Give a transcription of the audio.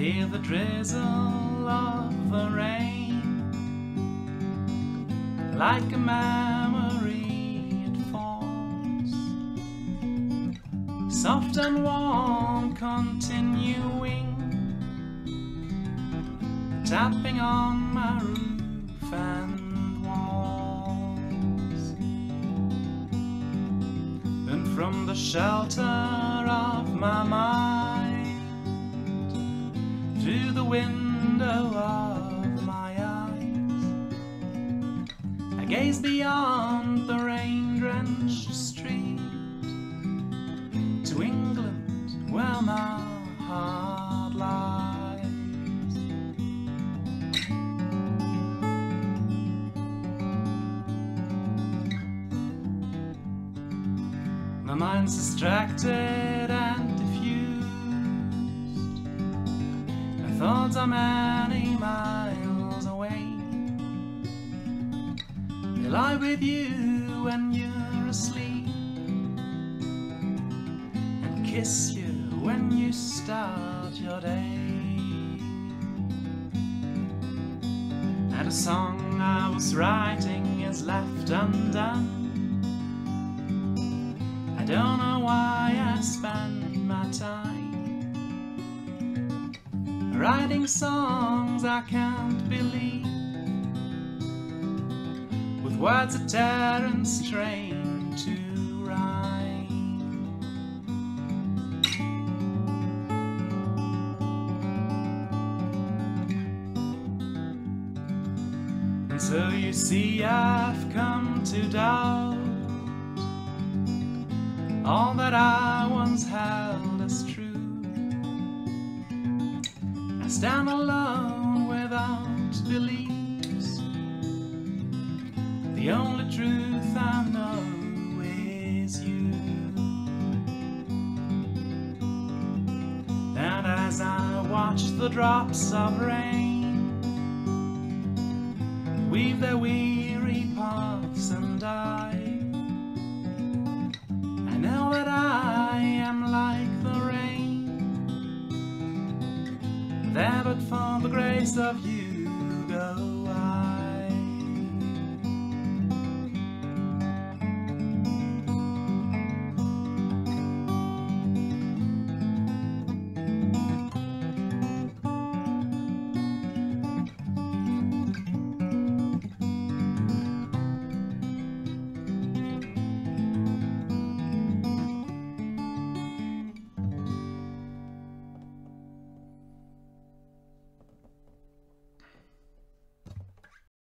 hear the drizzle of the rain like a memory it falls soft and warm continuing tapping on my roof and walls. And from the shelter of my mind through the window of my eyes. I gaze beyond the rain-drenched street to England where my heart lies. My mind's distracted Thoughts are many miles away. They lie with you when you're asleep and kiss you when you start your day. And a song I was writing is left undone. I don't know why I spend writing songs I can't believe with words that tear and strain to rhyme. And so you see, I've come to doubt all that I once held as true. Stand alone without beliefs. The only truth I know is you. And as I watch the drops of rain weave their weary There but for the grace of you go I.